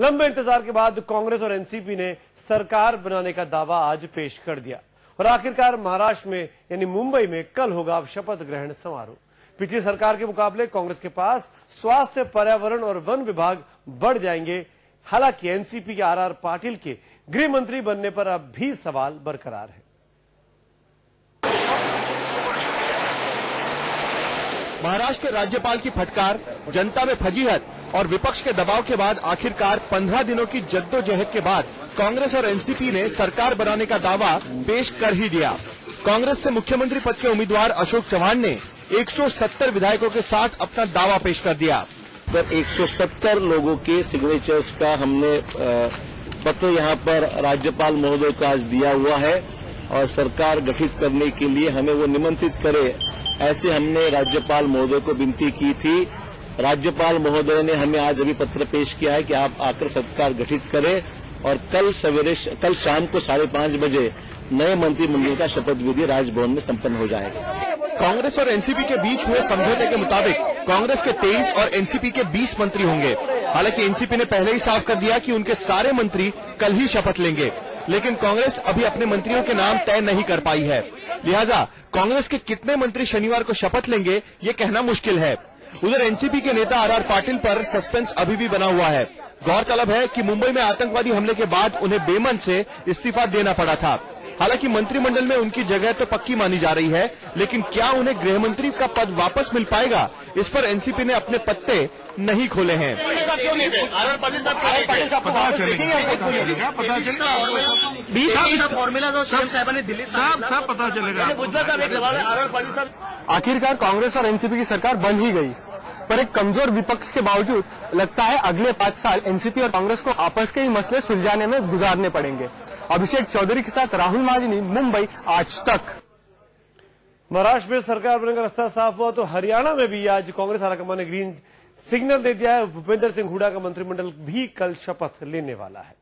लंबे इंतज़ार के बाद कांग्रेस और एनसीपी ने सरकार बनाने का दावा आज पेश कर दिया। और आखिरकार महाराष्ट्र में, यानी मुंबई में कल होगा अब शपथ ग्रहण समारोह। पिछली सरकार के मुकाबले कांग्रेस के पास स्वास्थ्य, पर्यावरण और वन विभाग बढ़ जाएँगे। हालाँकि एनसीपी के आरआर पाटिल के गृह मंत्री बनने पर अब भी सवाल बरकरार है। महाराष्ट्र के राज्यपाल की फटकार जनता में फजीहत और विपक्ष के दबाव के बाद आखिरकार 15 दिनों की जद्दोजहद के बाद कांग्रेस और एनसीपी ने सरकार बनाने का दावा पेश कर ही दिया। कांग्रेस से मुख्यमंत्री पद के उम्मीदवार अशोक चौहान ने 170 विधायकों के साथ अपना दावा पेश कर दिया। पर 170 लोगों के सिग्नेचर्स का हमने पत्र यहाँ पर राज्यपाल महोदय को आज दिया हुआ है और सरकार गठित करने के लिए हमें वो निमंत्रित करे, ऐसे हमने राज्यपाल महोदय को विनती की थी। राज्यपाल महोदय ने हमें आज अभी पत्र पेश किया है कि आप आकर सरकार गठित करें और कल सवेरे कल शाम को साढ़े पाँच बजे नए मंत्रिमंडल का शपथ विधि राजभवन में संपन्न हो जाएगा। कांग्रेस और एनसीपी के बीच हुए समझौते के मुताबिक कांग्रेस के 23 और एनसीपी के 20 मंत्री होंगे। हालाँकि एनसीपी ने पहले ही साफ़ कर दिया कि उनके सारे मंत्री कल ही शपथ लेंगे, लेकिन कांग्रेस अभी अपने मंत्रियों के नाम तय नहीं कर पाई है। लिहाजा कांग्रेस के कितने मंत्री शनिवार को शपथ लेंगे, ये कहना मुश्किल है। उधर एनसीपी के नेता आर आर पाटिल पर सस्पेंस अभी भी बना हुआ है। गौरतलब है कि मुंबई में आतंकवादी हमले के बाद उन्हें बेमन से इस्तीफा देना पड़ा था। हालाँकि मंत्रिमंडल में उनकी जगह तो पक्की मानी जा रही है, लेकिन क्या उन्हें गृह मंत्री का पद वापस मिल पाएगा, इस पर एनसीपी ने अपने पत्ते नहीं खोले हैं। पता चलेगा पता चलेगा फॉर्मूला जो सीएम साहबांनी दिल्लीत सब सब पता चलेगा भुजबळ साहब एक सवाल है आर पाटील साहब। आखिरकार कांग्रेस और एनसीपी की सरकार बन ही गई पर एक कमज़ोर विपक्ष के बावजूद लगता है अगले पाँच साल एनसीपी और कांग्रेस को आपस के ही मसले सुलझाने में गुजारने पड़ेंगे। अभिषेक चौधरी के साथ राहुल महाजनी मुंबई आज तक। महाराष्ट्र में सरकार बनने का रास्ता साफ़ हुआ तो हरियाणा में भी आज कांग्रेस हालाकमान ने ग्रीन सिग्नल दे दिया है। भूपेंद्र सिंह हुडा का मंत्रिमंडल भी कल शपथ लेने वाला है।